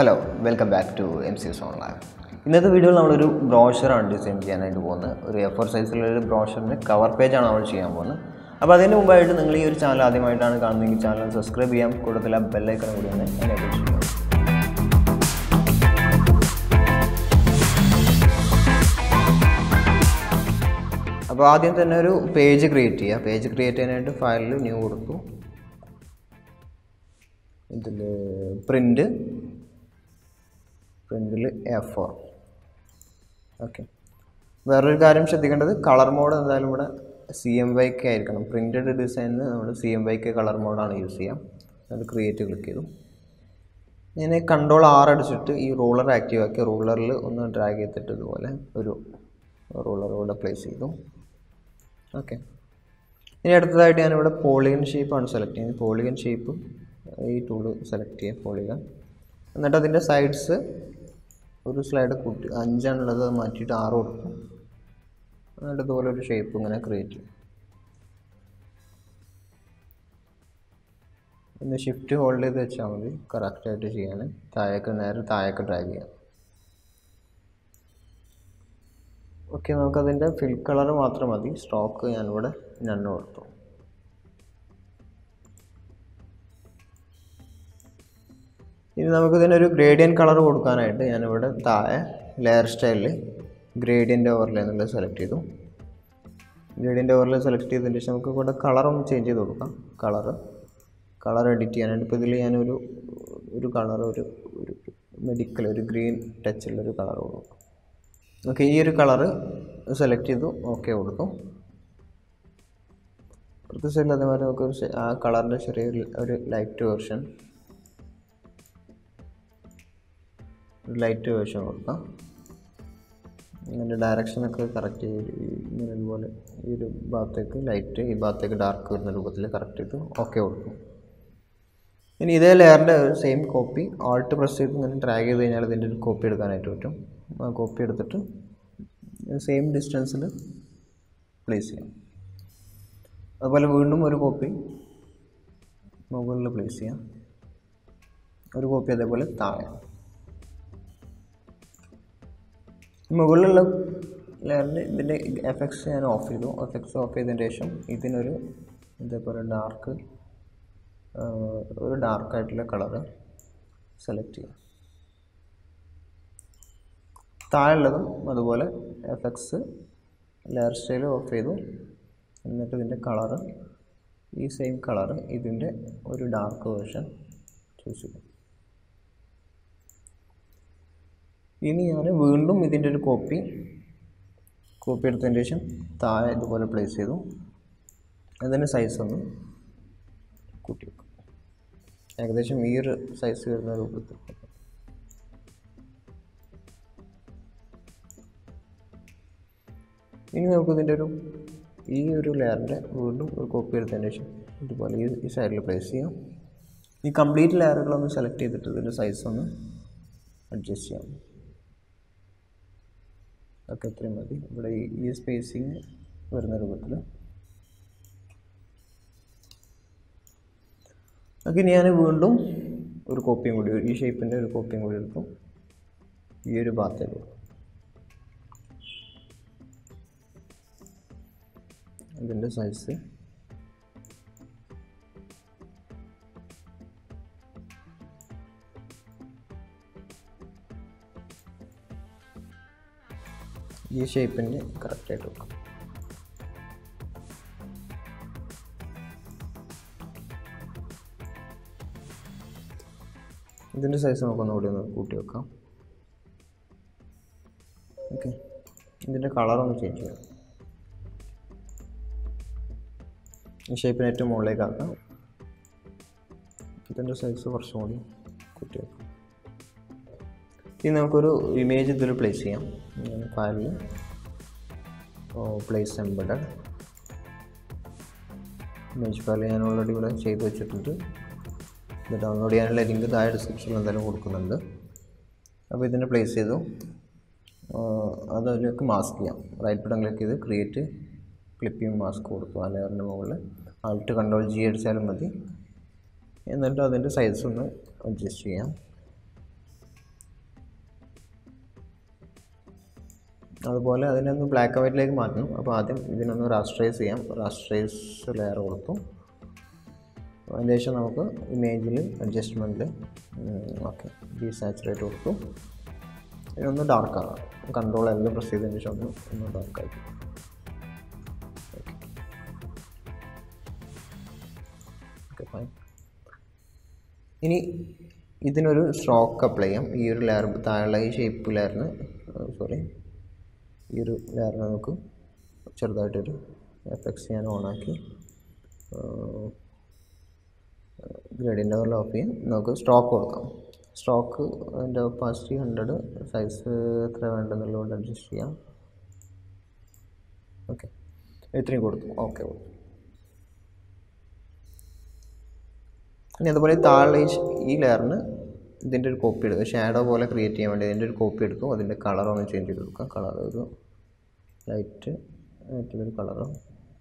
Hello welcome back to M C S online ഇന്നത്തെ വീഡിയോയിൽ നമ്മളൊരു ബ്രോഷറാണ് ഡിസൈൻ ചെയ്യാനായിട്ട് പോകുന്നത്. ഒരു എ ഫോർ സൈസിലുള്ള ഒരു ബ്രോഷറിന്റെ കവർ പേജാണ് നമ്മൾ ചെയ്യാൻ പോകുന്നത്. അപ്പോൾ അതിന് മുമ്പായിട്ട് നിങ്ങൾ ഈ ഒരു ചാനൽ ആദ്യമായിട്ടാണ് കാണുന്നതെങ്കിൽ ചാനൽ സബ്സ്ക്രൈബ് ചെയ്യാം. കൂടുതൽ ആ ബെല്ലൈക്കൺ കൂടി ഒന്ന് എനേബിൾ ചെയ്യാം. അപ്പോൾ ആദ്യം തന്നെ ഒരു പേജ് ക്രിയേറ്റ് ചെയ്യുക പേജ് ക്രിയേറ്റ് ചെയ്യാനായിട്ട് ഫയലിൽ ന്യൂ കൊടുത്തു. ഇതിൽ പ്രിന്റ് പ്രിന്റിൽ എ ഫോർ ഓക്കെ വേറൊരു കാര്യം ശ്രദ്ധിക്കേണ്ടത് കളർ മോഡ് എന്തായാലും ഇവിടെ സി എം വൈക്ക് ആയിരിക്കണം. പ്രിന്റഡ് ഡിസൈനിന് നമ്മൾ C M Y K colour മോഡാണ് use ചെയ്യാം. അത് ക്രിയേറ്റ് ക്ലിക്ക് ചെയ്തു. ഞാൻ കൺട്രോൾ ആർ അടിച്ചിട്ട് ഈ റൂളർ ആക്റ്റീവ് ആക്കി റൂളറിൽ ഒന്ന് ഡ്രാഗ് ചെയ്തിട്ട് ഇതുപോലെ ഒരു റൂളർ ഇവിടെ പ്ലേസ് ചെയ്തു. ഓക്കെ ഇനി അടുത്തതായിട്ട് ഞാനിവിടെ പോളിഗൺ ഷേപ്പാണ് സെലക്ട് ചെയ്യുന്നത്. പോളിഗൺ ഷേപ്പ് ഈ ടൂൾ സെലക്ട് ചെയ്യാം പോളിഗൺ എന്നിട്ട് അതിന്റെ സൈഡ്സ് ഒരു സ്ലൈഡ് കൂട്ടി. അഞ്ചാണുള്ളത് മാറ്റിയിട്ട് ആറ് കൊടുക്കും. എന്നിട്ട് ഇതുപോലെ ഒരു ഷേപ്പ് ഇങ്ങനെ ക്രിയേറ്റ് ചെയ്യും. ഒന്ന് ഷിഫ്റ്റ് ഹോൾഡ് ചെയ്ത് വെച്ചാൽ മതി. കറക്റ്റായിട്ട് ചെയ്യാൻ. താഴേക്ക് നേരെ താഴേക്ക് ഡ്രാഗ് ചെയ്യാം. ഓക്കെ നമുക്കതിന്റെ ഫിൽ കളർ മാത്രം മതി. സ്റ്റോക്ക് ഞാനിവിടെ നണ്ണ് കൊടുത്തു. ഇനി നമുക്ക് ഇതിനൊരു ഗ്രേഡിയൻ കളർ കൊടുക്കാനായിട്ട് ഞാനിവിടെ താഴെ ലെയർ സ്റ്റൈലിൽ ഗ്രേഡിയന്റ് ഓവർലേ എന്നുള്ളത് സെലക്ട് ചെയ്തു. ഗ്രേഡിയന്റ് ഓവർലേ സെലക്ട് ചെയ്തതിന് ശേഷം നമുക്ക് ഇവിടെ കളറൊന്ന് ചേഞ്ച് ചെയ്ത് കൊടുക്കാം. കളർ കളർ എഡിറ്റ് ചെയ്യാനായിട്ട് ഇപ്പോൾ ഇതിൽ ഞാനൊരു ഒരു കളർ ഒരു ഒരു മെഡിക്കൽ ഒരു ഗ്രീൻ ടച്ചുള്ളൊരു കളർ കൊടുക്കും. ഓക്കെ ഈ ഒരു കളറ് സെലക്ട് ചെയ്തു ഓക്കെ കൊടുക്കും പ്രത്യേകിച്ച് അതേമാതിരി നമുക്ക് ആ കളറിന്റെ ചെറിയൊരു ഒരു ലൈറ്റ് വേർഷൻ ഒരു ലൈറ്റ് വേഷം കൊടുക്കാം ഇതിന്റെ ഡയറക്ഷനൊക്കെ കറക്റ്റ് ചെയ്ത് ഇങ്ങനെ ഇതുപോലെ ഈ ഒരു ഭാഗത്തേക്ക് ലൈറ്റ് ഈ ഭാഗത്തേക്ക് ഡാർക്ക് വരുന്ന രൂപത്തിൽ കറക്റ്റ് ചെയ്ത് ഓക്കെ കൊടുക്കും. ഇനി ഇതേ ലെയറിന്റെ സെയിം കോപ്പി ആൾട്ട് പ്രസ് ചെയ്ത് ഇങ്ങനെ ഡ്രാഗ് ചെയ്ത് കഴിഞ്ഞാൽ ഇതിന്റെ ഒരു കോപ്പി എടുക്കാനായിട്ട് പറ്റും. ആ കോപ്പി എടുത്തിട്ട് സെയിം ഡിസ്റ്റൻസിൽ പ്ലേസ് ചെയ്യാം. അതുപോലെ വീണ്ടും ഒരു കോപ്പി മുകളിൽ പ്ലേസ് ചെയ്യാം. ഒരു കോപ്പി അതേപോലെ താഴെ. മുകളിലുള്ള ലെയറിൽ ഇതിന്റെ എഫക്ട്സ് ഞാൻ ഓഫ് ചെയ്തു. എഫക്ട്സ് ഓഫ് ചെയ്തതിന് ശേഷം ഇതിനൊരു ഇതേപോലെ ഡാർക്ക് ഒരു ഡാർക്കായിട്ടുള്ള കളറ് സെലക്ട് ചെയ്യാം. താഴെയുള്ളതും അതുപോലെ എഫക്ട്സ് ലെയർ സ്റ്റൈൽ ഓഫ് ചെയ്തു. എന്നിട്ട് ഇതിന്റെ കളറ് ഈ സെയിം കളറ് ഇതിന്റെ ഒരു ഡാർക്ക് വേർഷൻ ചൂസ് ചെയ്തു. ഇനി ഞാൻ വീണ്ടും ഇതിന്റെ ഒരു കോപ്പി കോപ്പി എടുത്തതിന് ശേഷം താഴെ ഇതുപോലെ പ്ലേസ് ചെയ്തു. അതിന്റെ സൈസ് ഒന്ന് കൂട്ടി വെക്കും. ഏകദേശം ഈ ഒരു സൈസ് വരുന്ന രൂപത്തിൽ. ഇനി നമുക്ക് ഇതിന്റെ ഒരു ഈ ഒരു ലെയറിന്റെ വീണ്ടും ഒരു കോപ്പി എടുത്തതിന് ശേഷം ഇതുപോലെ ഈ ഈ സൈഡിൽ പ്ലേസ് ചെയ്യാം. ഈ കംപ്ലീറ്റ് ലെയറുകളൊന്ന് സെലക്ട് ചെയ്തിട്ട് ഇതിന്റെ സൈസ് ഒന്ന് അഡ്ജസ്റ്റ് ചെയ്യാം. ഒക്കെ ഇത്രയും മതി. ഇവിടെ ഈ സ്പേസിങ് വരുന്ന രൂപത്തിൽ ഓക്കെ ഞാൻ വീണ്ടും ഒരു കോപ്പിയും കൂടി ഈ ഷേപ്പിന്റെ ഒരു കോപ്പിയും കൂടി എടുക്കും. ഈ ഒരു ഭാഗത്തേക്ക്. ഇതിന്റെ സൈസ് ഈ ഷേപ്പിന്റെ കറക്റ്റായിട്ട് വെക്കും. ഇതിന്റെ സൈസ് നമുക്കൊന്നുകൂടി ഒന്ന് കൂട്ടി വെക്കാം. ഓക്കെ ഇതിന്റെ കളറൊന്ന് ചേഞ്ച് ചെയ്യാം. ഈ ഷേപ്പിന് ഏറ്റവും മുകളിലേക്ക് ആക്കാം. ഇതിന്റെ സൈസ് കുറച്ചും കൂടി കൂട്ടി വെക്കാം. ഇനി നമുക്കൊരു ഇമേജ് ഇതിൽ പ്ലേസ് ചെയ്യാം. ഫയലിൽ പ്ലേസ് എംബഡഡ് ഇമേജ് ഫയൽ ഞാൻ ഓൾറെഡി ഇവിടെ ചെയ്ത് വെച്ചിട്ടുണ്ട്. ഇത് ഡൗൺലോഡ് ചെയ്യാനുള്ള ലിങ്ക് താഴെ ഡിസ്ക്രിപ്ഷനിൽ എന്തായാലും കൊടുക്കുന്നുണ്ട്. അപ്പോൾ ഇതിനെ പ്ലേസ് ചെയ്തു. അത് അതിലേക്ക് മാസ്ക് ചെയ്യാം. റൈറ്റ് ബട്ടൺ ക്ലിക്ക് ചെയ്ത് ക്രിയേറ്റ് ക്ലിപ്പിംഗ് മാസ്ക് കൊടുത്തു ആ ലെയറിന്റെ മുകളിൽ. ആൾട്ട് കൺട്രോൾ ജി അടിച്ചാലും മതി. എന്നിട്ട് അതിന്റെ സൈസ് ഒന്ന് അഡ്ജസ്റ്റ് ചെയ്യാം. അതുപോലെ അതിനൊന്ന് ബ്ലാക്ക് ആൻഡ് വൈറ്റിലേക്ക് മാറ്റണം. അപ്പോൾ ആദ്യം ഇതിനൊന്ന് റാസ്റ്ററൈസ് ചെയ്യാം. റാസ്റ്ററൈസ് ലെയർ കൊടുത്തു. അതിന് ശേഷം നമുക്ക് ഇമേജിൽ അഡ്ജസ്റ്റ്മെന്റിൽ ഓക്കെ ഡീസാച്ചുറേറ്റ് കൊടുത്തു. ഇതിനൊന്ന് ഡാർക്ക് ആകാം കൺട്രോൾ എല്ലാം പ്രസ് ചെയ്തതിന് ശേഷം ഒന്ന് ഒന്ന് ഡാർക്ക് ആക്കി ഓക്കെ ഫൈൻ ഇനി ഇതിനൊരു സ്ട്രോക്ക് അപ്ലൈ ചെയ്യാം. ഈ ഒരു ലെയർ താഴെ ഈ ഷേപ്പ് ലെയറിന് സോറി ഈ ഒരു ലെയറിനെ നമുക്ക് ചെറുതായിട്ടൊരു എഫക്ട്സ് ഞാൻ ഓണാക്കി ഗ്രേഡിന്റെ ലെവൽ ഓഫ് ചെയ്യും. നമുക്ക് സ്ട്രോക്ക് കൊടുക്കാം. സ്ട്രോക്ക് അതിന്റെ ഒപ്പാസിറ്റി ഹൺഡ്രഡ് സൈസ് എത്ര വേണ്ടെന്നുള്ളതുകൊണ്ട് അഡ്ജസ്റ്റ് ചെയ്യാം. ഓക്കെ ഇത്രയും കൊടുത്തു. ഓക്കെ ഇനി അതുപോലെ താഴെ ഈ ലെയറിന് ഇതിന്റെ ഒരു കോപ്പി എടുക്കുക ഷാഡോ പോലെ ക്രിയേറ്റ് ചെയ്യാൻ വേണ്ടി ഇതിന്റെ ഒരു കോപ്പി എടുക്കും. അതിന്റെ കളർ ഒന്ന് ചേഞ്ച് ചെയ്ത് കൊടുക്കാം. കളർ ഒരു ലൈറ്റ് ലൈറ്റിലൊരു കളർ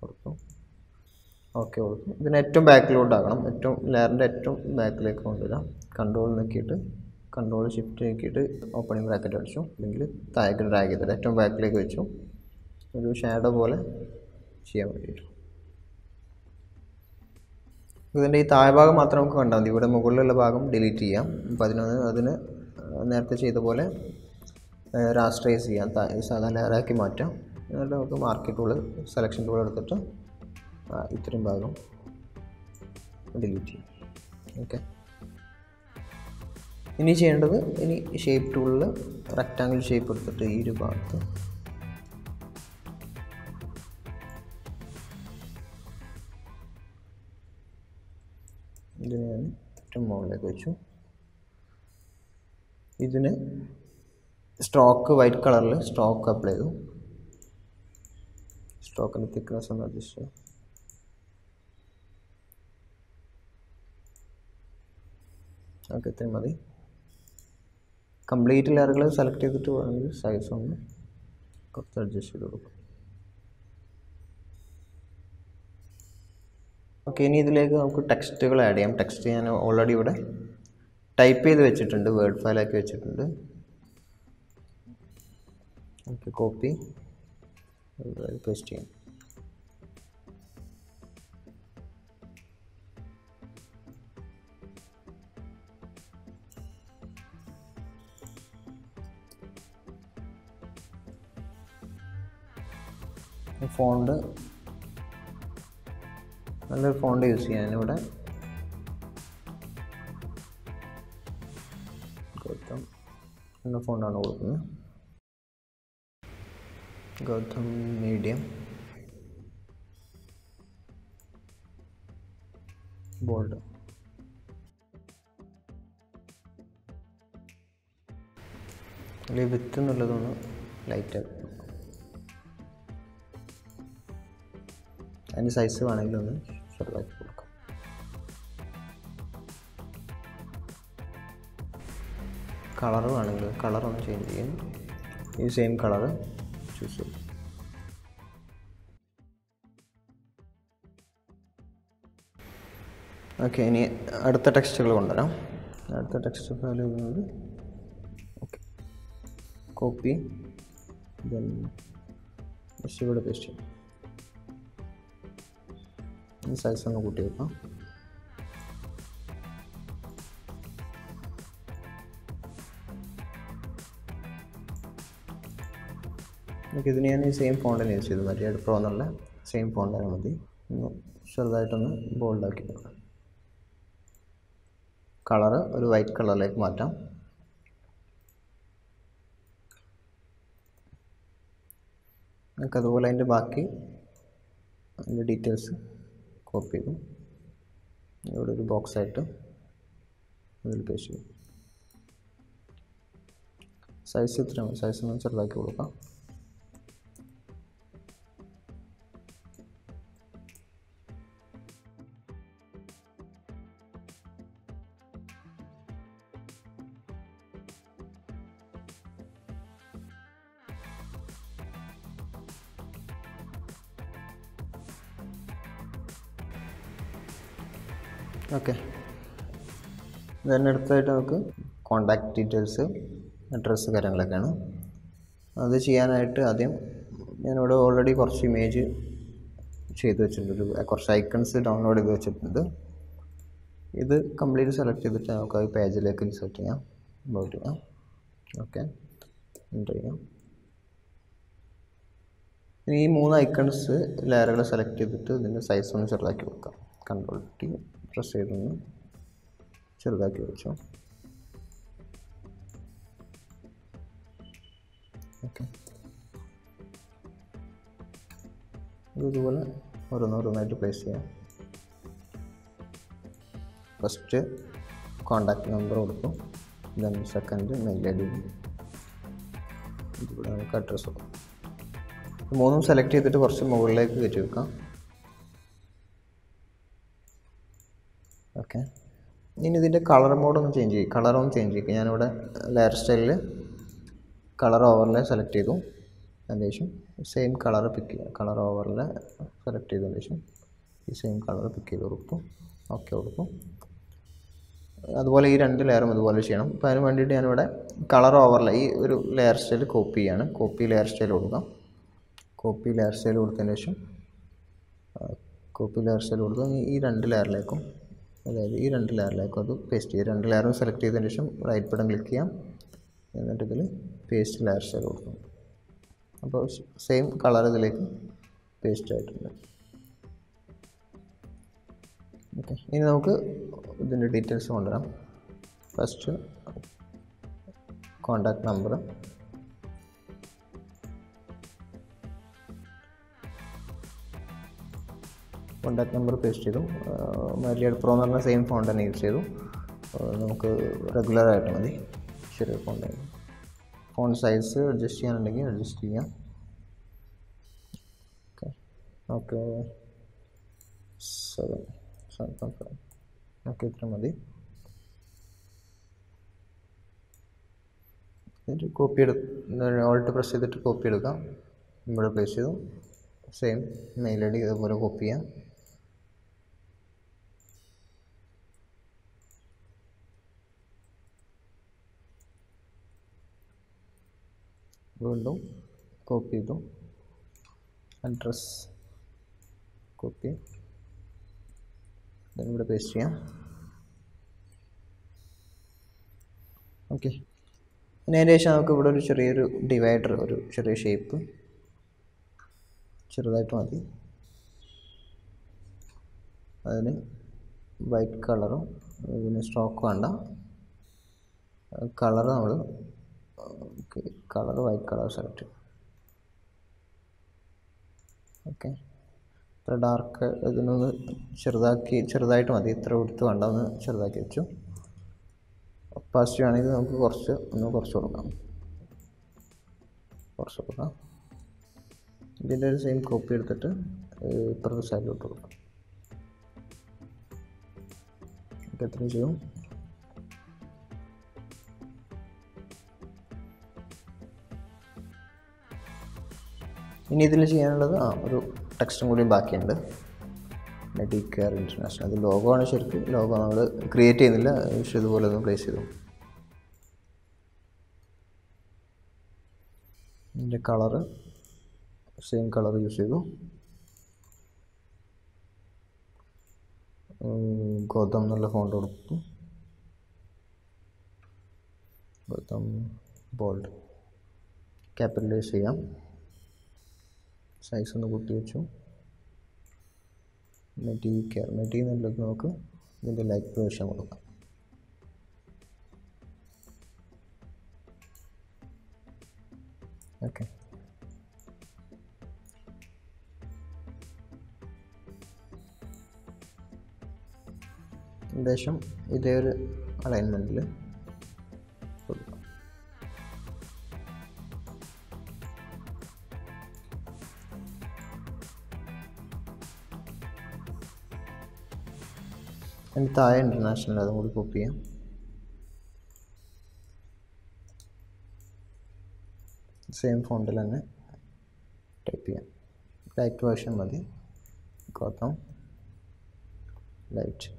കൊടുക്കും. ഓക്കെ കൊടുക്കും. ഇതിന് ഏറ്റവും ബാക്കിലോട്ട് ആക്കണം. ഏറ്റവും ലെയറിന്റെ ഏറ്റവും ബാക്കിലേക്ക് കൊണ്ടുവരാം കൺട്രോൾ നോക്കിയിട്ട് കൺട്രോൾ ഷിഫ്റ്റ് നോക്കിയിട്ട് ഓപ്പണിംഗ് ബ്രാക്കറ്റ് അടിച്ചു. അല്ലെങ്കിൽ താഴേക്ക് ഡ്രാഗ് ചെയ്തിട്ട് ഏറ്റവും ബാക്കിലേക്ക് വെച്ചു. ഒരു ഷാഡോ പോലെ ചെയ്യാൻ വേണ്ടിയിട്ട്. ഇതിന്റെ ഈ താഴ്ഭാഗം മാത്രം നമുക്ക് കണ്ടാൽ മതി. ഇവിടെ മുകളിലുള്ള ഭാഗം ഡിലീറ്റ് ചെയ്യാം. അപ്പോൾ അതിനൊന്ന് അതിന് നേരത്തെ ചെയ്ത പോലെ രാസ്ട്രൈസ് ചെയ്യാം. സാധാരണ ലെയറാക്കി മാറ്റാം. എന്നിട്ട് നമുക്ക് മാർക്കറ്റ് ടൂൾ സെലക്ഷൻ ടൂൾ എടുത്തിട്ട് ഇത്രയും ഭാഗം ഡിലീറ്റ് ചെയ്യാം. ഓക്കെ ഇനി ചെയ്യേണ്ടത് ഇനി ഷേപ്പ് ടൂളിൽ റെക്റ്റാങ്കിൾ ഷേപ്പ് എടുത്തിട്ട് ഈ ഒരു ഭാഗത്ത് ഏറ്റവും മുകളിലേക്ക് വെച്ചു ഇതിന് സ്ട്രോക്ക് വൈറ്റ് കളറിൽ സ്ട്രോക്ക് അപ്ലൈ ചെയ്തു സ്ട്രോക്കിന്റെ തിക്നെസ് ഒന്ന് അഡ്ജസ്റ്റ് ചെയ്യാം ഓക്കെ ഇത്രയും മതി കംപ്ലീറ്റ് ലെയറുകൾ സെലക്ട് ചെയ്തിട്ട് വേണമെങ്കിൽ സൈസ് ഒന്ന് കുറച്ച് അഡ്ജസ്റ്റ് ചെയ്ത് കൊടുക്കും ഓക്കെ ഇനി ഇതിലേക്ക് നമുക്ക് ടെക്സ്റ്റുകൾ ആഡ് ചെയ്യാം. ടെക്സ്റ്റ് ഞാൻ ഓൾറെഡി ഇവിടെ ടൈപ്പ് ചെയ്ത് വെച്ചിട്ടുണ്ട് വേർഡ് ഫയലാക്കി വെച്ചിട്ടുണ്ട്. ഓക്കെ കോപ്പി പേസ്റ്റ് ചെയ്യാം. ഫോണ്ട് നല്ലൊരു ഫോണ്ട് യൂസ് ചെയ്യാം ഞാനിവിടെ. ഗൗതം എന്ന ഫോണ്ടാണ് കൊടുക്കുന്നത്. Gotham medium. ബോൾഡ്. അതിൽ വിത്ത് എന്നുള്ളതൊന്ന് ലൈറ്റാക്കി അതിന്റെ സൈസ് വേണമെങ്കിൽ ചെറുതാക്കി കൊടുക്കാം കളർ വേണമെങ്കിൽ കളർ ഒന്ന് ചേഞ്ച് ചെയ്യും. ഈ സെയിം കളർ ചൂസ് ചെയ്യും. ഓക്കെ ഇനി അടുത്ത ടെക്സ്റ്റുകൾ കൊണ്ടുവരാം. അടുത്ത ടെക്സ്റ്റ് ഫയൽ ചെയ്യുന്നത് ഓക്കെ കോപ്പി ദെൻ ഇവിടെ പേസ്റ്റ് ചെയ്യും. ഈ സൈസ് ഒന്ന് കൂട്ടി വെക്കാം. നമുക്ക് ഇതിന് ഞാൻ ഈ സെയിം ഫോണ്ടിന് യൂസ് ചെയ്തു. മറ്റേ പ്രോ എന്നുള്ള സെയിം ഫോണ്ട് തന്നെ മതി. ഒന്ന് ചെറുതായിട്ടൊന്ന് ബോൾഡാക്കി വെക്കാം. കളറ് ഒരു വൈറ്റ് കളറിലേക്ക് മാറ്റാം. നമുക്ക് അതുപോലെ അതിന്റെ ബാക്കി അതിന്റെ ഡീറ്റെയിൽസ് കോപ്പി ചെയ്തു. ഇവിടെ ഒരു ബോക്സ് ആയിട്ട് അതിൽ പേസ്റ്റ് ചെയ്യും സൈസ് ഇത്രയും സൈസ് ഒന്ന് ചെറുതാക്കി കൊടുക്കാം. ഓക്കെ. Then അടുത്തായിട്ട് നമുക്ക് കോണ്ടാക്ട് ഡീറ്റെയിൽസ് അഡ്രസ്സ് കാര്യങ്ങളൊക്കെയാണ്. അത് ചെയ്യാനായിട്ട് ആദ്യം ഞാനിവിടെ ഓൾറെഡി കുറച്ച് ഇമേജ് ചെയ്ത് വെച്ചിട്ടുണ്ട്. ഒരു കുറച്ച് ഐക്കൺസ് ഡൗൺലോഡ് ചെയ്ത് വെച്ചിട്ടുണ്ട്. ഇത് കംപ്ലീറ്റ് സെലക്ട് ചെയ്തിട്ട് നമുക്ക് ആ പേജിലേക്ക് ഇൻസേർട്ട് ചെയ്യാം. അബൌട്ട് ചെയ്യാം. ഓക്കെ എന്റർ ചെയ്യാം. ഇനി ഈ മൂന്ന് ഐക്കൺസ് ലെയറുകൾ സെലക്ട് ചെയ്തിട്ട് ഇതിന്റെ സൈസ് ഒന്ന് ചെറുതാക്കി കൊടുക്കാം കൺട്രോൾ ടി പ്രസ് ചെയ്തൊന്ന് ചെറുതാക്കി വെച്ചോ ഓക്കെ ഇതുപോലെ ഓരോന്നോരോന്നായിട്ട് പ്ലേസ് ചെയ്യാം ഫസ്റ്റ് കോണ്ടാക്ട് നമ്പർ കൊടുക്കും then second mail I D ഇതിവിടെ നമുക്ക് അഡ്രസ്സ് കൊടുക്കും മൂന്നും സെലക്ട് ചെയ്തിട്ട് കുറച്ച് മുകളിലേക്ക് കയറ്റി വെക്കാം ഇനി ഇതിന്റെ കളർ മോഡൊന്ന് ചേഞ്ച് ചെയ്യും. കളറൊന്ന് ചേഞ്ച് ചെയ്യും. ഞാനിവിടെ ലെയർ സ്റ്റൈലിൽ കളർ ഓവർലേ സെലക്ട് ചെയ്തു. അതിനുശേഷം സെയിം കളർ പിക്ക് ചെയ്യുക കളർ ഓവറിൽ സെലക്ട് ചെയ്തതിന് ശേഷം ഈ സെയിം കളർ പിക്ക് ചെയ്ത് കൊടുക്കും. ഓക്കെ കൊടുക്കും. അതുപോലെ ഈ രണ്ട് ലെയറും ഇതുപോലെ ചെയ്യണം. അപ്പോൾ അതിന് വേണ്ടിയിട്ട് ഞാനിവിടെ കളർ ഓവർലേ ഈ ഒരു ലെയർ സ്റ്റൈൽ കോപ്പി ചെയ്യാണ്. കോപ്പി ലെയർ സ്റ്റൈൽ കൊടുക്കാം. കോപ്പി ലെയർ സ്റ്റൈൽ കൊടുത്തതിന് ശേഷം കോപ്പി ലെയർ സ്റ്റൈൽ കൊടുത്തു ഈ രണ്ട് ലെയറിലേക്കും അതായത് ഈ രണ്ട് ലെയറിലേക്കും അത് പേസ്റ്റ് ചെയ്യുക രണ്ട് ലെയറും സെലക്ട് ചെയ്തതിന് ശേഷം റൈറ്റ് ബട്ടൺ ക്ലിക്ക് ചെയ്യാം. എന്നിട്ട് ഇതിൽ പേസ്റ്റ് ലെയർ സ്റ്റൈൽ കൊടുക്കും. അപ്പോൾ സെയിം കളർ ഇതിലേക്ക് പേസ്റ്റ് ആയിട്ടുണ്ട്. ഓക്കെ ഇനി നമുക്ക് ഇതിന്റെ ഡീറ്റെയിൽസ് കൊണ്ടുവരാം. First contact number contact number paste ചെയ്തു. മരിയാഡ് പ്രോ എന്ന് പറഞ്ഞ സെയിം ഫോൺ തന്നെ യൂസ് ചെയ്തു. നമുക്ക് റെഗുലറായിട്ട് മതി. ചെറിയ തന്നെ ഫോൺ സൈസ് അഡ്ജസ്റ്റ് ചെയ്യാനുണ്ടെങ്കിൽ അഡ്ജസ്റ്റ് ചെയ്യാം. Okay okay seven seven okay ഇത്ര മതി. കോപ്പി എടു ഓൾട്ട് പ്രസ് ചെയ്തിട്ട് കോപ്പി എടുക്കാം. ഇവിടെ പ്ലേസ് ചെയ്തു. സെയിം മെയിൽ ഐ ഡി ഇതുപോലെ കോപ്പി ചെയ്യാം. വീണ്ടും കോപ്പി ചെയ്തു അഡ്രസ് കോപ്പി ഇവിടെ പേസ്റ്റ് ചെയ്യാം. ഓക്കെ ഇനി അതിന്റെ ശേഷം നമുക്ക് ഇവിടെ ഒരു ചെറിയൊരു ഡിവൈഡർ ഒരു ചെറിയ ഷേപ്പ് ചെറുതായിട്ട് മതി. അതിന് വൈറ്റ് കളറും പിന്നെ സ്ട്രോക്ക് വേണ്ട. കളർ നമ്മൾ colour white colour select okay ഇത്ര ഡാർക്ക് ഇതിനൊന്ന് ചെറുതാക്കി ചെറുതായിട്ട് മതി. ഇത്ര കൊടുത്ത് വേണ്ട ഒന്ന് ചെറുതാക്കി വെച്ചു. ഒപ്പാസിറ്റി ആണെങ്കിൽ നമുക്ക് കുറച്ച് ഒന്ന് കുറച്ച് കൊടുക്കാം. കുറച്ച് കൊടുക്കാം. ഇതിന്റെ ഒരു സെയിം കോപ്പി എടുത്തിട്ട് ഇപ്പുറത്തെ സൈഡിലോട്ട് കൊടുക്കാം. എത്ര ചെയ്യും. ഇനി ഇതിൽ ചെയ്യാനുള്ളത് ആ ഒരു ടെക്സ്റ്റും കൂടി ബാക്കിയുണ്ട്. മെഡി കെയർ ഇന്റർനാഷണൽ അത് ലോഗോ ആണ് ശരിക്കും. ലോഗോ നമ്മൾ ക്രിയേറ്റ് ചെയ്യുന്നില്ല. പക്ഷെ ഇതുപോലെ ഒന്ന് പ്ലേസ് ചെയ്തു. ഇതിന്റെ കളറ് സെയിം കളർ യൂസ് ചെയ്തു. ഗോതം എന്നുള്ള ഫോണ്ട് കൊടുത്തു. ഗോതം ബോൾഡ് ക്യാപിറ്റലൈസ് ചെയ്യാം. സൈസ് ഒന്ന് കൂട്ടി വെച്ചു. മെറ്റി കെയർ മെറ്റി എന്നുള്ളത് നമുക്ക് ഇതിന്റെ ലൈറ്റ് വേർഷൻ കൊടുക്കാം. ഓക്കെ ഏകദേശം ഇതേ ഒരു അലൈൻമെന്റിൽ അതിന് താഴെ ഇന്റർനാഷണൽ അതും കൂടി കോപ്പി ചെയ്യാം. സെയിം ഫോണ്ടിൽ തന്നെ ടൈപ്പ് ചെയ്യാം. ലൈറ്റ് വേർഷൻ മതി. ഗോതം. ലൈറ്റ്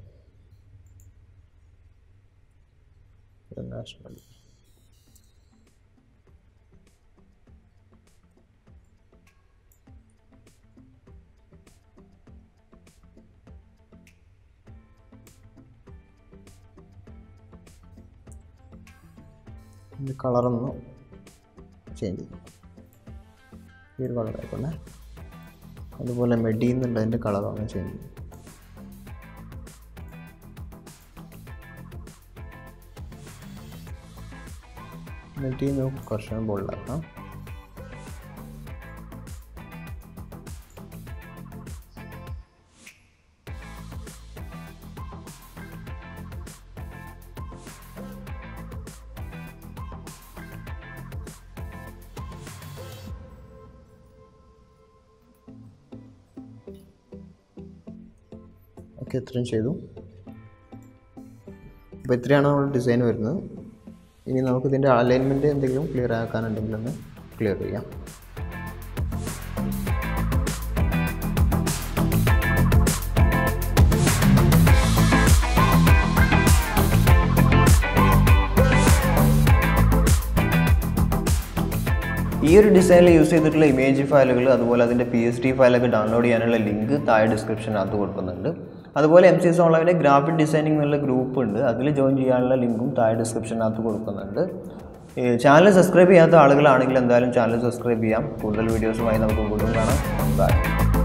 ഇന്റർനാഷണൽ ഇതിന്റെ കളറൊന്ന് ചേഞ്ച് ചെയ്യും. ഈ ഒരു കളർ ആയിക്കോട്ടെ. അതുപോലെ മെഡിന്നുള്ളതിന്റെ കളറൊന്ന് ചേഞ്ച് ചെയ്യും. മെഡിന്ന് കുറച്ച് ബോൾഡാക്കാം ഓക്കെ ഇത്രയും ചെയ്തു. അപ്പോൾ ഇത്രയാണ് നമ്മുടെ ഡിസൈൻ വരുന്നത്. ഇനി നമുക്ക് ഇതിന്റെ അലൈൻമെന്റ് എന്തെങ്കിലും ക്ലിയർ ആക്കാനുണ്ടെങ്കിൽ ഒന്ന് ക്ലിയർ ചെയ്യാം. ഈ ഒരു ഡിസൈനിൽ യൂസ് ചെയ്തിട്ടുള്ള ഇമേജ് ഫയലുകൾ അതുപോലെ അതിന്റെ പി എസ് ടി ഫയലൊക്കെ ഡൗൺലോഡ് ചെയ്യാനുള്ള ലിങ്ക് താഴെ ഡിസ്ക്രിപ്ഷനകത്ത് കൊടുക്കുന്നുണ്ട്. അതുപോലെ എം സി ഓൺലൈനിലെ ഗ്രാഫിക് ഡിസൈനിങ് എന്നുള്ള ഗ്രൂപ്പ് ഉണ്ട്. അതിൽ ജോയിൻ ചെയ്യാനുള്ള ലിങ്കും താഴെ ഡിസ്ക്രിപ്ഷനകത്ത് കൊടുക്കുന്നുണ്ട്. ചാനൽ സബ്സ്ക്രൈബ് ചെയ്യാത്ത ആളുകളാണെങ്കിൽ എന്തായാലും ചാനൽ സബ്സ്ക്രൈബ് ചെയ്യാം. കൂടുതൽ വീഡിയോസുമായി നമുക്ക് കൂടുതൽ കാണാം. ബൈ